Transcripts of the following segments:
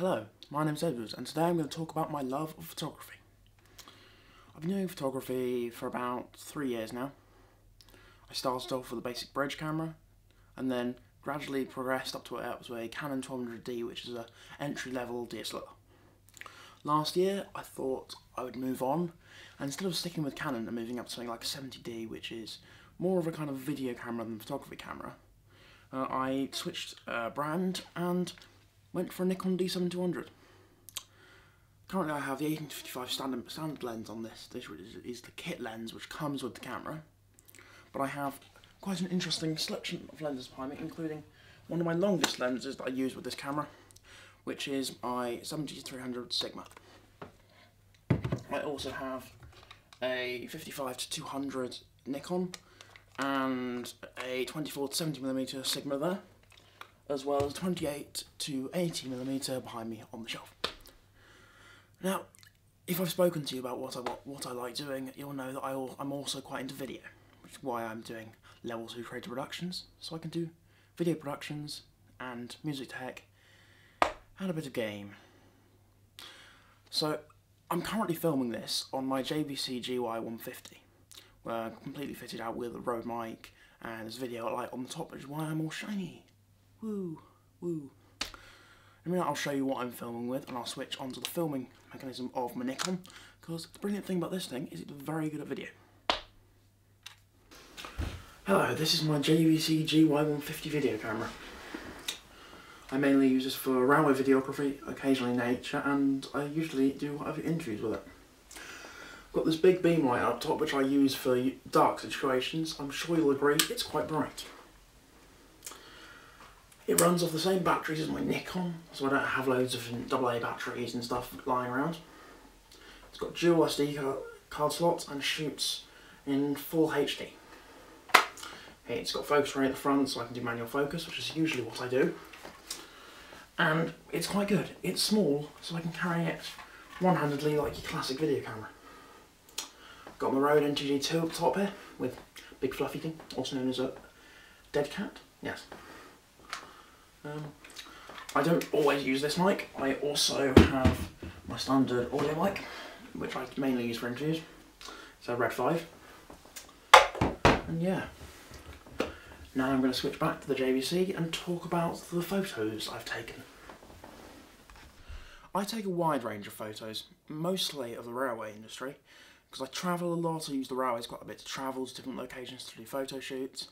Hello, my name's Edward, and today I'm going to talk about my love of photography. I've been doing photography for about three years now. I started off with a basic bridge camera, and then gradually progressed up to up to a Canon 1200D, which is a entry-level DSLR. Last year, I thought I would move on, and instead of sticking with Canon and moving up to something like a 70D, which is more of a kind of video camera than photography camera, uh, I switched uh, brand and went for a Nikon D7200. Currently I have the 1855 standard, standard lens on this. This is the kit lens which comes with the camera. But I have quite an interesting selection of lenses behind me, including one of my longest lenses that I use with this camera, which is my 7300 Sigma. I also have a 55 to 200 Nikon and a 24 to 70 millimeter Sigma there, as well as 28 to 80 millimeter behind me on the shelf. Now, if I've spoken to you about what I what I like doing, you'll know that I I'm also quite into video, which is why I'm doing level two creative productions, so I can do video productions and music tech and a bit of game. So I'm currently filming this on my JVC GY150 where I'm completely fitted out with a Rode mic and there's video light on the top, which is why I'm all shiny. Woo, woo. In a minute I'll show you what I'm filming with and I'll switch onto the filming mechanism of my Nikon because the brilliant thing about this thing is it's very good at video. Hello, this is my JVC GY150 video camera. I mainly use this for railway videography, occasionally nature, and I usually do interviews with it. I've Got this big beam light up top which I use for dark situations. I'm sure you'll agree it's quite bright. It runs off the same batteries as my Nikon, so I don't have loads of AA batteries and stuff lying around. It's got dual SD card slots and shoots in full HD. It's got focus ray at the front so I can do manual focus, which is usually what I do. And it's quite good. It's small, so I can carry it one-handedly like your classic video camera. Got my Rode NTG2 up top here with big fluffy thing, also known as a dead cat. Yes. Um, I don't always use this mic. I also have my standard audio mic, which I mainly use for interviews. It's a Red 5. And yeah. Now I'm going to switch back to the JVC and talk about the photos I've taken. I take a wide range of photos, mostly of the railway industry, because I travel a lot, I use the railways quite a bit to travel to different locations to do photo shoots.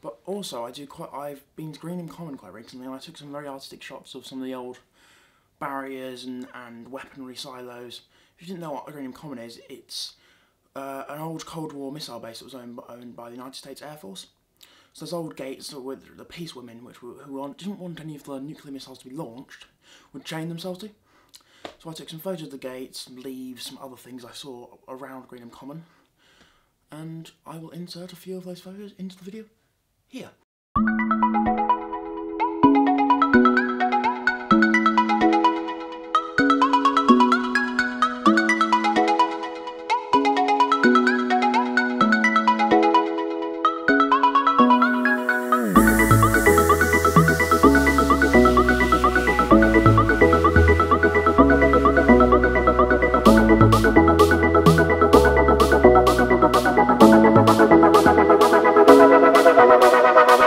But also I do quite, I've been to Greenham Common quite recently and I took some very artistic shots of some of the old barriers and, and weaponry silos. If you didn't know what Greenham Common is, it's uh, an old Cold War missile base that was owned, owned by the United States Air Force. So those old gates with the peace women, which were, who didn't want any of the nuclear missiles to be launched, would chain themselves to. So I took some photos of the gates, some leaves, some other things I saw around Greenham Common, and I will insert a few of those photos into the video here.